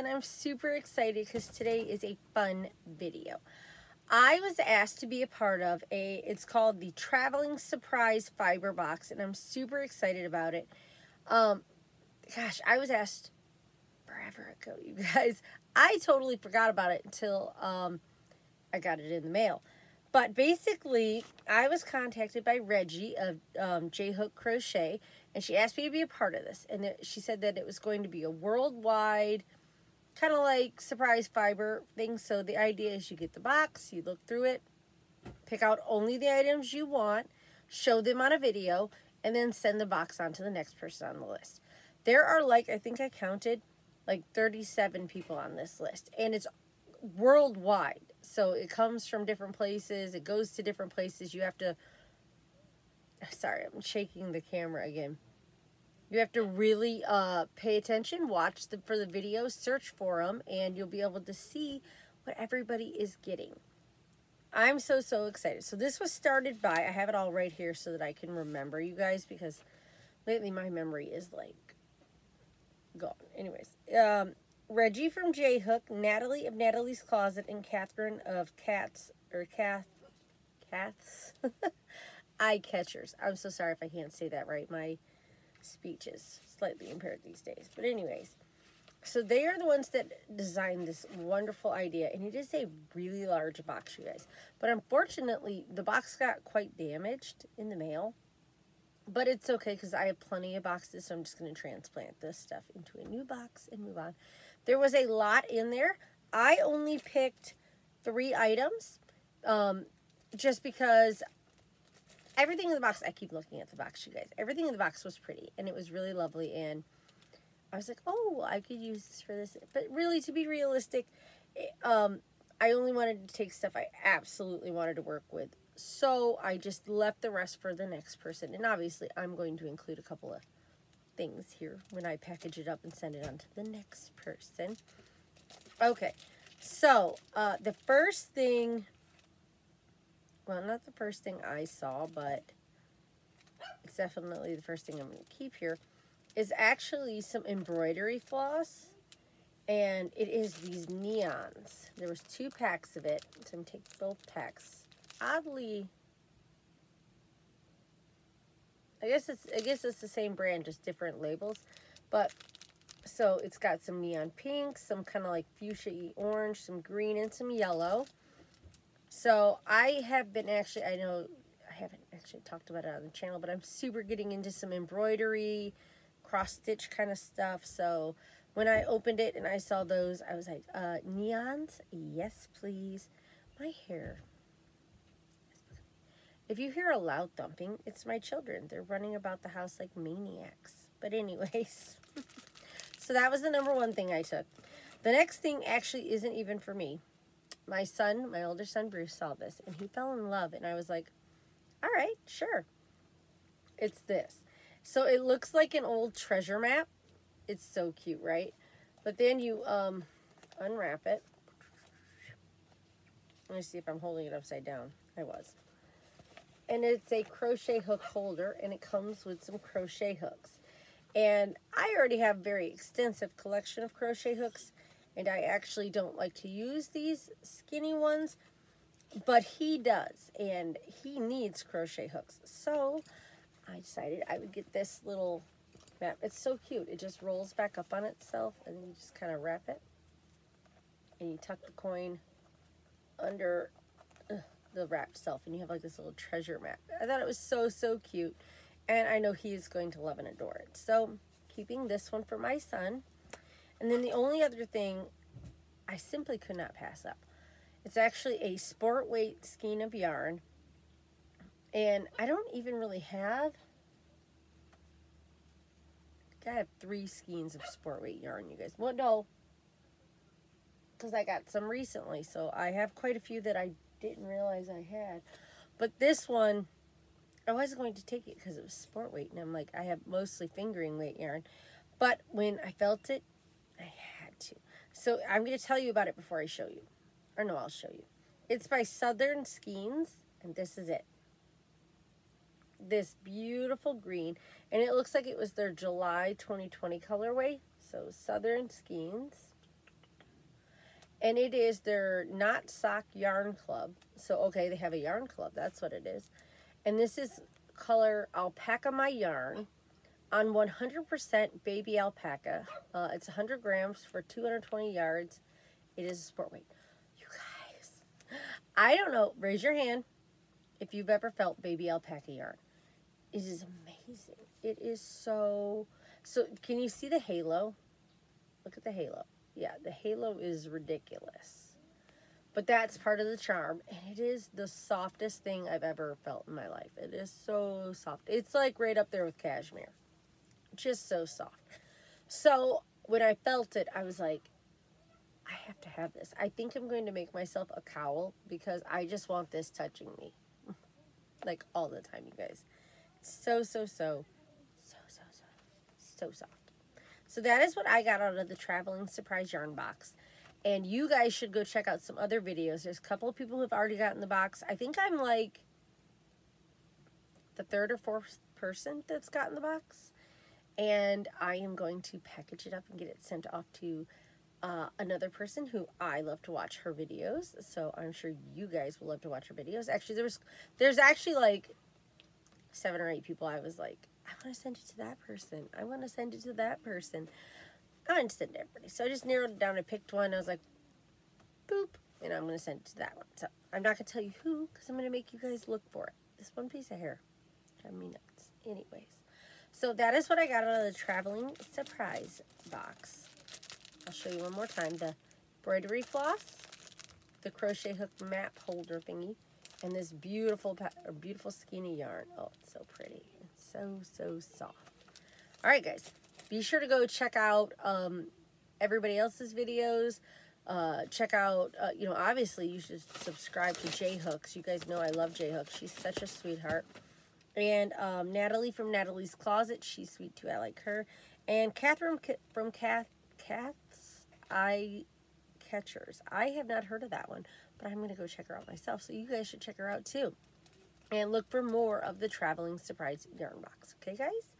and I'm super excited because today is a fun video. I was asked to be a part of a, it's called the Traveling Surprise Fiber Box, and I'm super excited about it. Um, gosh, I was asked forever ago, you guys. I totally forgot about it until um, I got it in the mail. But basically, I was contacted by Reggie of um, J Hook Crochet, and she asked me to be a part of this. And she said that it was going to be a worldwide, kind of like surprise fiber thing. So the idea is you get the box, you look through it, pick out only the items you want, show them on a video, and then send the box on to the next person on the list. There are like, I think I counted, like 37 people on this list. And it's worldwide. So it comes from different places. It goes to different places. You have to, sorry, I'm shaking the camera again. You have to really uh, pay attention, watch the, for the videos, search for them, and you'll be able to see what everybody is getting. I'm so, so excited. So this was started by, I have it all right here so that I can remember you guys because lately my memory is like gone. Anyways, um, Reggie from J Hook, Natalie of Natalie's Closet, and Catherine of Cats or Cath Caths Eye Catchers. I'm so sorry if I can't say that right. My speech is slightly impaired these days. But anyways, so they are the ones that designed this wonderful idea, and it is a really large box, you guys. But unfortunately, the box got quite damaged in the mail. But it's okay because I have plenty of boxes, so I'm just going to transplant this stuff into a new box and move on. There was a lot in there. I only picked three items um, just because everything in the box, I keep looking at the box, you guys. Everything in the box was pretty and it was really lovely. And I was like, oh, I could use this for this. But really, to be realistic, um, I only wanted to take stuff I absolutely wanted to work with. So I just left the rest for the next person. And obviously, I'm going to include a couple of things here when I package it up and send it on to the next person. Okay, so uh, the first thing, well, not the first thing I saw, but it's definitely the first thing I'm going to keep here, is actually some embroidery floss. And it is these neons. There was two packs of it. So I'm take both packs. Oddly, I guess it's I guess it's the same brand, just different labels. But so it's got some neon pink, some kind of like fuchsia orange, some green, and some yellow. So I have been actually, I know I haven't actually talked about it on the channel, but I'm super getting into some embroidery, cross stitch kind of stuff. So when I opened it and I saw those, I was like, uh, neons? Yes, please. My hair if you hear a loud thumping, it's my children. They're running about the house like maniacs. But anyways, so that was the number one thing I took. The next thing actually isn't even for me. My son, my older son Bruce, saw this and he fell in love. And I was like, all right, sure. It's this. So it looks like an old treasure map. It's so cute, right? But then you um, unwrap it. Let me see if I'm holding it upside down. I was and it's a crochet hook holder and it comes with some crochet hooks and I already have a very extensive collection of crochet hooks and I actually don't like to use these skinny ones but he does and he needs crochet hooks so I decided I would get this little map it's so cute it just rolls back up on itself and you just kind of wrap it and you tuck the coin under the wrapped self and you have like this little treasure map. I thought it was so, so cute. And I know he is going to love and adore it. So keeping this one for my son. And then the only other thing I simply could not pass up. It's actually a sport weight skein of yarn. And I don't even really have, I have three skeins of sport weight yarn, you guys. Well, no, because I got some recently. So I have quite a few that I didn't realize I had. But this one, I wasn't going to take it because it was sport weight. And I'm like, I have mostly fingering weight yarn. But when I felt it, I had to. So I'm going to tell you about it before I show you. Or no, I'll show you. It's by Southern Skeins. And this is it. This beautiful green. And it looks like it was their July 2020 colorway. So Southern Skeins. And it is their Knot Sock Yarn Club. So, okay, they have a yarn club. That's what it is. And this is color Alpaca My Yarn on 100% baby alpaca. Uh, it's 100 grams for 220 yards. It is a sport weight. You guys, I don't know. Raise your hand if you've ever felt baby alpaca yarn. It is amazing. It is so, so can you see the halo? Look at the halo. Yeah, the halo is ridiculous. But that's part of the charm. And it is the softest thing I've ever felt in my life. It is so soft. It's like right up there with cashmere. Just so soft. So when I felt it, I was like, I have to have this. I think I'm going to make myself a cowl because I just want this touching me. like all the time, you guys. So, so, so, so, so, so, so soft. So that is what I got out of the Traveling Surprise Yarn Box. And you guys should go check out some other videos. There's a couple of people who have already gotten the box. I think I'm like the third or fourth person that's gotten the box. And I am going to package it up and get it sent off to uh, another person who I love to watch her videos. So I'm sure you guys will love to watch her videos. Actually, there was, there's actually like seven or eight people I was like, I want to send it to that person. I want to send it to that person. I want to send everybody. So I just narrowed it down. I picked one. I was like, boop. And I'm going to send it to that one. So I'm not going to tell you who because I'm going to make you guys look for it. This one piece of hair. Drive me nuts. Anyways. So that is what I got out of the traveling surprise box. I'll show you one more time. The embroidery floss, the crochet hook map holder thingy, and this beautiful, beautiful skinny yarn. Oh, it's so pretty. It's so, so soft. All right, guys. Be sure to go check out um, everybody else's videos. Uh, check out, uh, you know, obviously you should subscribe to J Hooks. You guys know I love J Hooks. She's such a sweetheart. And um, Natalie from Natalie's Closet. She's sweet too. I like her. And Catherine from Kath, Kath's Eye Catchers. I have not heard of that one but I'm going to go check her out myself. So you guys should check her out too. And look for more of the Traveling Surprise Yarn Box. Okay, guys?